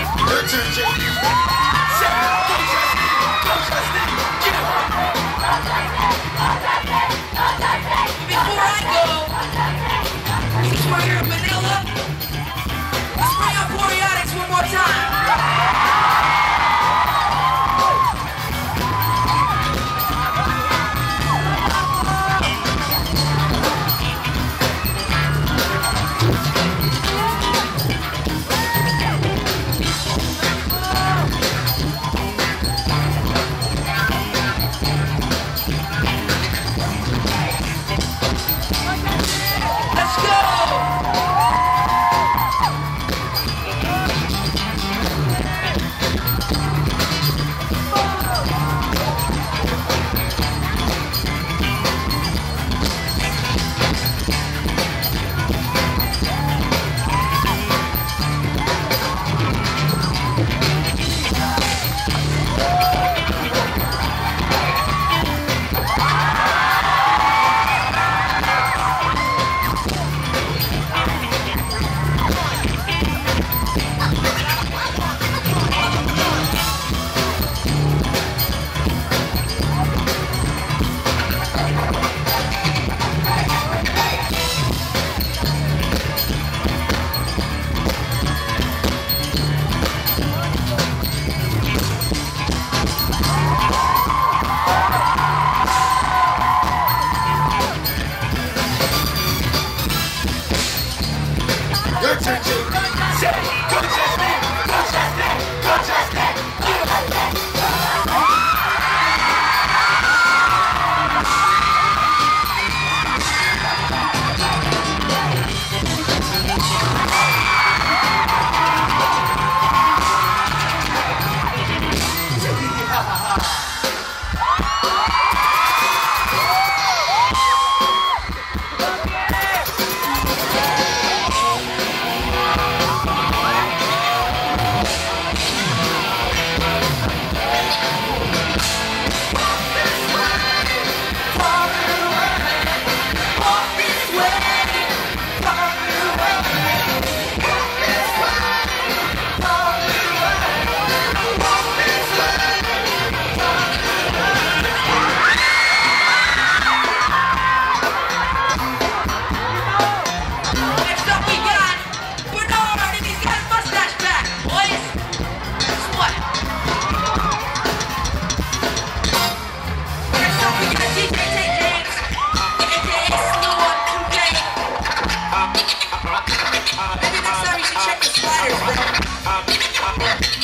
我只是 Your turn, Jake. up, up, up, up.